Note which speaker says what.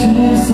Speaker 1: just